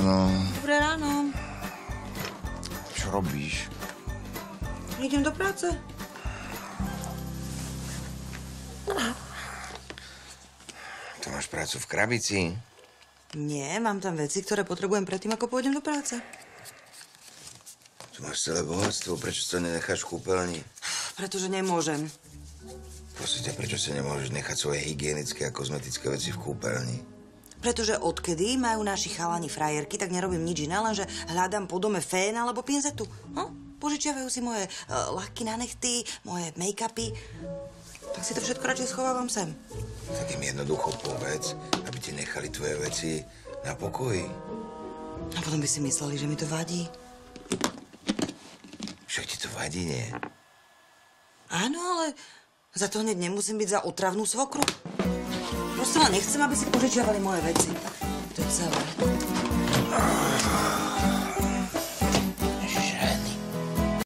ráno. Dobré ráno. Co robíš? Jedziemy do práce. To máš prácu v krabici? Nie, mám tam veci, ktoré potrebujem predtým, ako pôjdem do práce. Tu máš celé bohatstvo, prečo to nenecháš v kúpeľni? Pretože nemôžem. Prosím ťa, prečo sa nemôžeš nechať svoje hygienické a kozmetické veci v kúpeľni? Pretože odkedy majú naši chalani frajerky, tak nerobím nič iné, lenže hľadám po dome fén alebo pinzetu. No, požičiavajú si moje uh, laky na nechty, moje make-upy. Tak si to všetko radšej schovávam sem. Tak im jednoducho povedz, aby ti nechali tvoje veci na pokoji. A potom by si mysleli, že mi to vadí. Však ti to vadí, nie? Áno, ale za to hneď nemusím byť za otravnú svokru. Proste len nechcem, aby si požičiavali moje veci. To je celé.